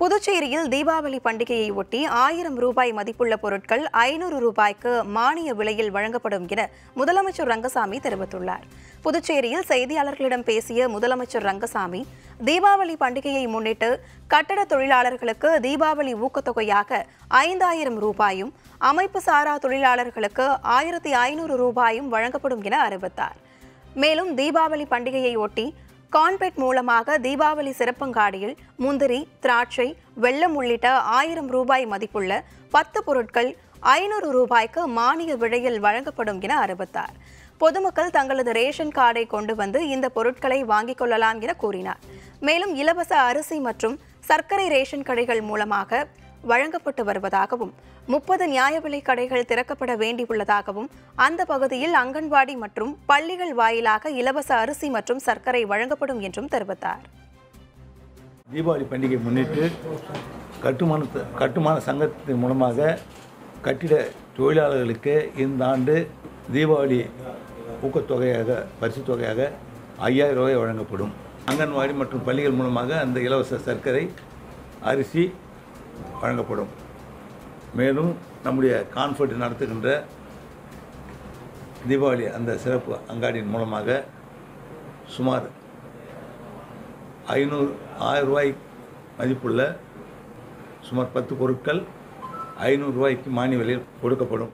புதுச்சேரியில் தீபாவளி பண்டிகையை ஒட்டி ஆயிரம் ரூபாய் மதிப்புள்ள பொருட்கள் ஐநூறு ரூபாய்க்கு மானிய விலையில் வழங்கப்படும் என முதலமைச்சர் ரங்கசாமி தெரிவித்துள்ளார். புதுச்சேரியில் செய்தியாளர்களிடம் பேசிய முதலமைச்சர் ரங்கசாமி தீபாவளி பண்டிகையை முன்னிட்டு கட்டட தொழிலாளர்களுக்கு தீபாவளி ஊக்கத்தொகையாக ஐந்தாயிரம் ரூபாயும் அமைப்பு சாரா தொழிலாளர்களுக்கு ஆயிரத்தி ஐநூறு ரூபாயும் வழங்கப்படும் என அறிவித்தார். மேலும் தீபாவளி பண்டிகையை ஒட்டி கான்பெட் மூலமாக தீபாவளி சிறப்பங்காடியில் முந்திரி திராட்சை வெள்ளம் உள்ளிட்ட ஆயிரம் ரூபாய் மதிப்புள்ள பத்து பொருட்கள் ஐநூறு ரூபாய்க்கு மானிய விலையில் வழங்கப்படும் என அறிவித்தார். பொதுமக்கள் தங்களது ரேஷன் கார்டை கொண்டு வந்து இந்த பொருட்களை வாங்கிக் கொள்ளலாம் என கூறினார். மேலும் இலவச அரிசி மற்றும் சர்க்கரை ரேஷன் கடைகள் மூலமாக வழங்கப்பட்டு வருவதாகவும் முப்பது நியாய விலைக் கடைகள் திறக்கப்பட வேண்டியுள்ளதாகவும் அந்த பகுதியில் அங்கன்வாடி மற்றும் பள்ளிகள் வாயிலாக இலவச அரிசி மற்றும் சர்க்கரை வழங்கப்படும் என்றும் தெரிவித்தார். தீபாவளி பண்டிகை முன்னிட்டு கட்டுமான கட்டுமான சங்கத்தின் மூலமாக கட்டிட தொழிலாளர்களுக்கு இந்த ஆண்டு தீபாவளி ஊக்கத்தொகையாக பரிசு தொகையாக ஐயாயிரம் ரூபாய் வழங்கப்படும். அங்கன்வாடி மற்றும் பள்ளிகள் மூலமாக அந்த இலவச சர்க்கரை அரிசி வழங்கப்படும். மேலும் நம்முடைய கான்ஃபர்ட் நடத்துகின்ற தீபாவளி அந்த சிறப்பு அங்காடியின் மூலமாக சுமார் ஐநூறு ஆயிரம் ரூபாய் மதிப்புள்ள சுமார் பத்து பொருட்கள் ஐநூறுரூவாய்க்கு மானிய விலையில் கொடுக்கப்படும்.